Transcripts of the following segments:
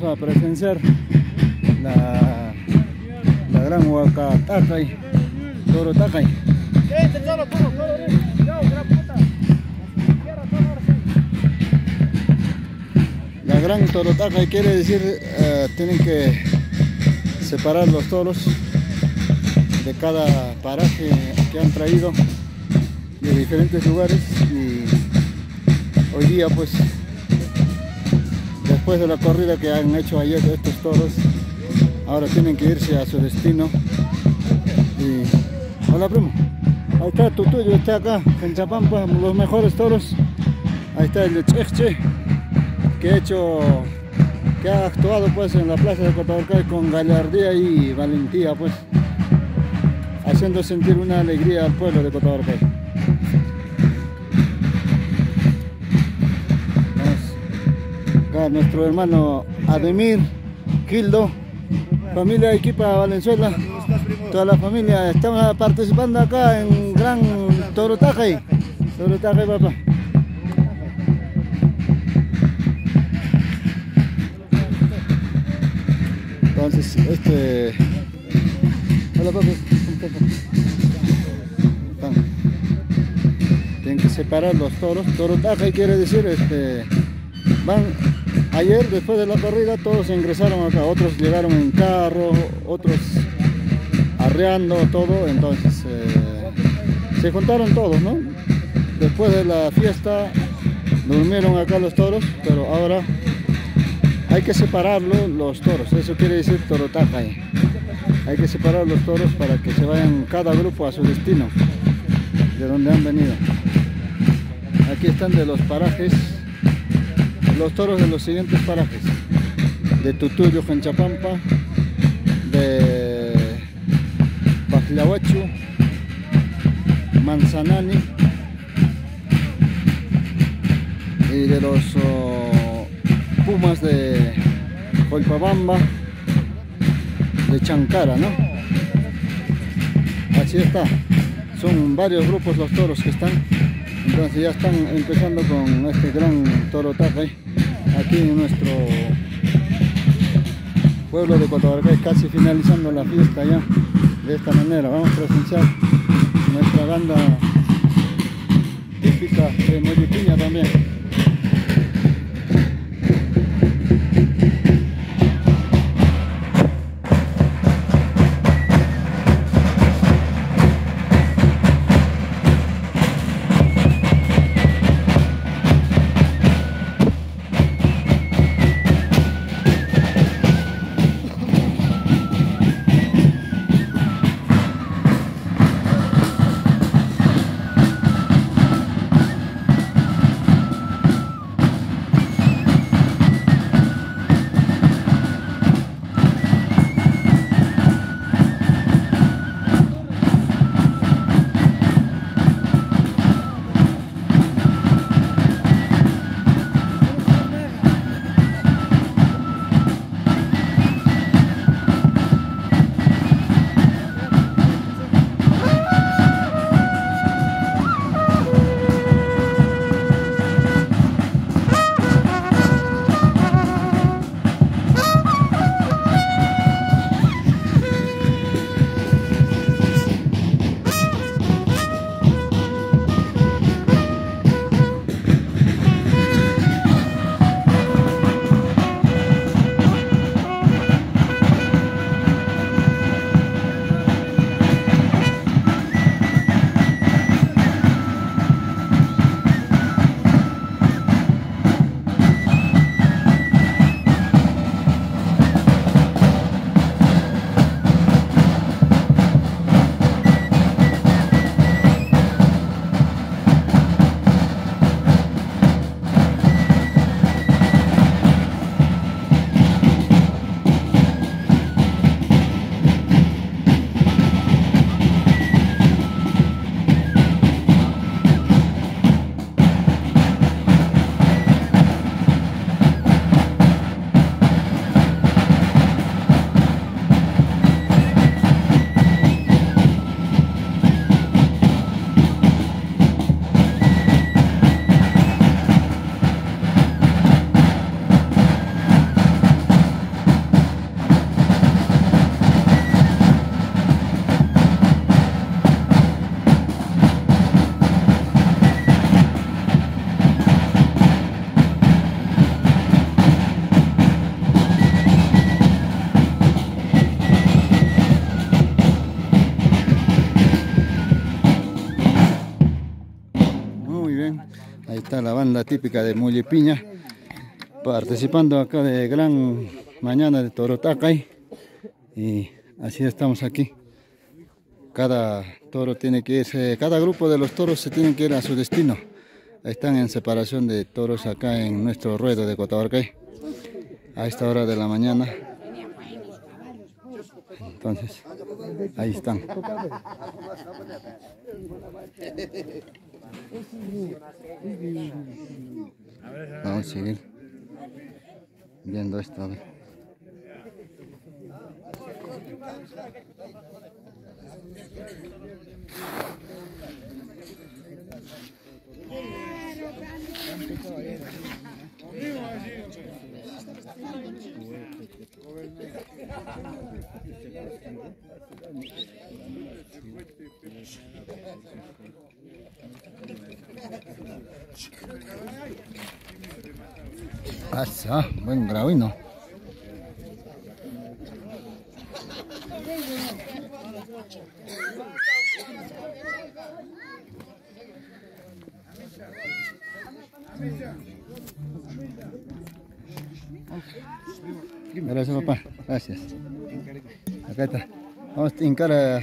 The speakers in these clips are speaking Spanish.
vamos a presenciar la, la gran huaca Tacay, Toro. La gran Toro quiere decir, eh, tienen que separar los toros de cada paraje que han traído de diferentes lugares y hoy día pues después de la corrida que han hecho ayer de estos toros ahora tienen que irse a su destino. Y hola primo. Ahí está tu tuyo está acá en Chapampa los mejores toros. Ahí está el Cheche que ha actuado pues en la plaza de Cotabalcay con gallardía y valentía pues haciendo sentir una alegría al pueblo de Cotabalcay nuestro hermano Ademir Gildo familia Equipa Valenzuela. Toda la familia estamos participando acá en gran Torotaje Torotaje papá. Entonces este hola papá tienen que separar los toros. Torotaje quiere decir este van ayer después de la corrida todos ingresaron acá. Otros llegaron en carro otros arreando todo. Entonces eh, se juntaron todos no después de la fiesta durmieron acá los toros pero ahora hay que separarlo los toros. Eso quiere decir torotaja hay que separar los toros para que se vayan cada grupo a su destino de donde han venido. Aquí están de los parajes los toros de los siguientes parajes. De Tutuyo, Janchapampa de Pajlahuachu. Manzanani. Y de los oh, Pumas de Colpabamba de Chancara, ¿no? Así está, son varios grupos los toros que están. Entonces ya están empezando con este gran toro taca aquí en nuestro pueblo de Cotabarcay, casi finalizando la fiesta ya de esta manera. Vamos a presenciar nuestra banda típica de Medipiña también. Está la banda típica de Mullipiña participando acá de gran mañana de Torotacay y así estamos aquí. Cada toro tiene que irse, cada grupo de los toros se tienen que ir a su destino. Están en separación de toros acá en nuestro ruedo de Cotabarcay a esta hora de la mañana. Entonces, ahí están. Vamos a seguir viendo esto. Asa, buen gravino. Gracias papá, gracias. Acá está. Vamos a hincar a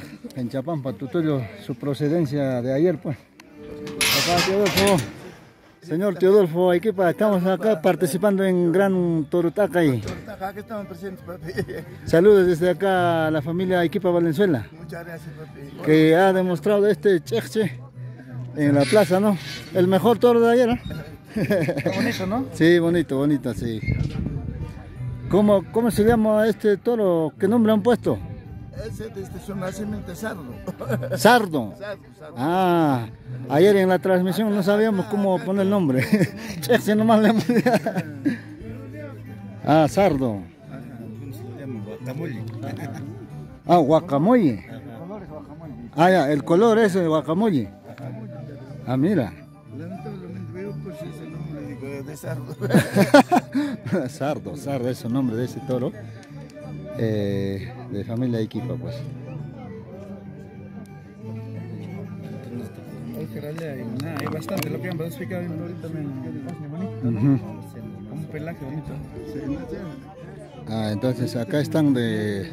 Chapampa, Tutuyo, su procedencia de ayer pues. Teodolfo, señor Teodolfo, equipa, estamos acá participando en Gran Torutaca estamos presentes, papi. Saludos desde acá a la familia Equipa Valenzuela, Muchas gracias, papi. que ha demostrado este cheche en la plaza, ¿no? El mejor toro de ayer, ¿no? Bonito, ¿no? Sí, bonito, bonito, sí. ¿Cómo, ¿Cómo se llama este toro? ¿Qué nombre han puesto? Ese desde su nacimiento es sardo. Sardo. Sardo, sardo. Ah, ayer en la transmisión no sabíamos cómo poner el nombre. Cheche nomás le hemos... Ah, sardo. ¿Cómo se llama? Guacamole. Ah, guacamoye. Ah, ya, el color ese de guacamoye. Ah, mira. Lamentablemente veo pues ese nombre de sardo. sardo, sardo es el nombre de ese toro. Eh, de familia Equipa, pues. Hay bastante, lo que han explicado ahorita. Como un pelaje bonito. Ah, entonces acá están de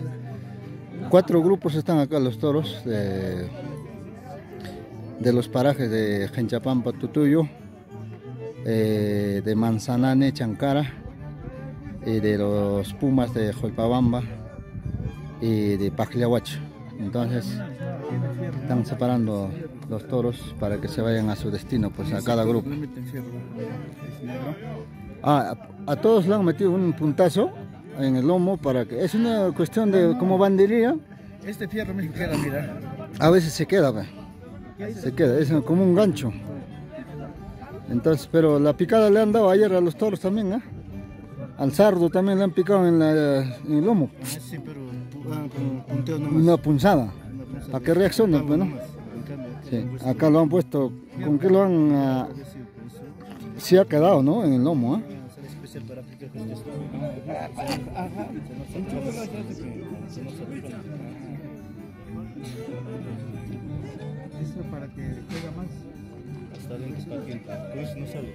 cuatro grupos están acá los toros de, de los parajes de Genchapampa, Tutuyo, eh, de Manzanane, Chancara, y de los Pumas de Jolpabamba y de Pajliahuacho. Entonces están separando los toros para que se vayan a su destino, pues a cada grupo. Ah, a, a todos le han metido un puntazo en el lomo para que es una cuestión de como bandería Este fierro me queda, mira. a veces se queda ve. se queda es como un gancho entonces pero la picada le han dado ayer a los toros también ¿eh? Al sardo también le han picado en, la- en el lomo Ah, Sí, pero ah, con punteo nomás. una punzada Una punzada. para que reaccione pues, ¿no? Sí, acá lo han puesto con qué lo han ah, eso. sí ha quedado no en el lomo ¿eh? Ah, especial para aplicar con esto. Esto para que pega más. Hasta adentro para que el cruz no sale.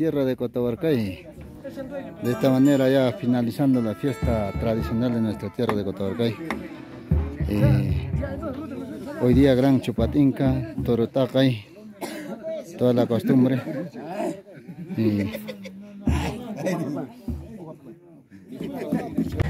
tierra de Cotabarcay. De esta manera ya finalizando la fiesta tradicional de nuestra tierra de Cotabarcay. Eh, Hoy día gran chupatinca, torotacay, toda la costumbre. Y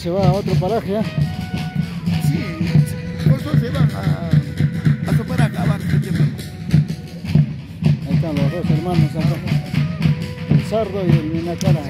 se va a otro paraje, ¿ah? Sí, los se van a, a topar a acabar. Ahí están los dos hermanos acá. El Sardo y el Minacara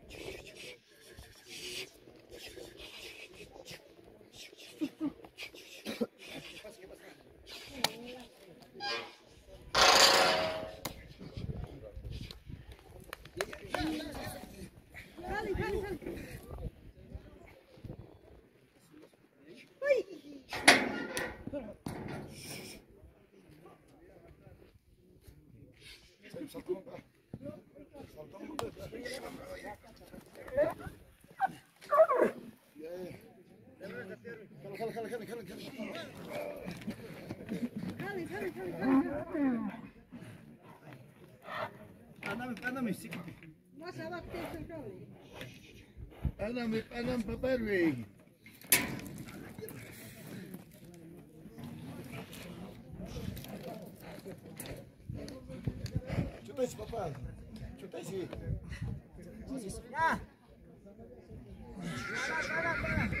Khelo Khelo Khelo Khelo Khelo Masa bak tesin kavli. Anam anam papar vey. Чутай папа. Чутай си. Ah. Para, para, para.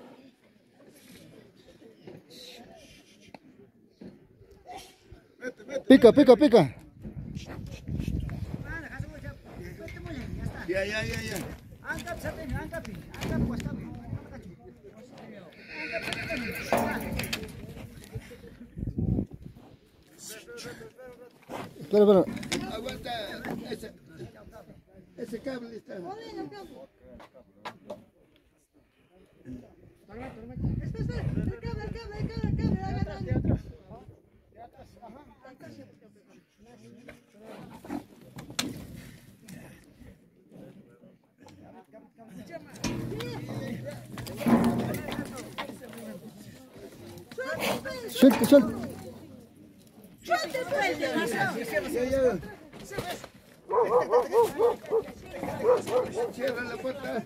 Pica, pica, pica. Ya, ya, ya, ya. Satu ini, angkat ini, angkat puas kami. Espera, espera. Aguanta. Ese, ese cable está. Suelta, suelta. Cierra la puerta.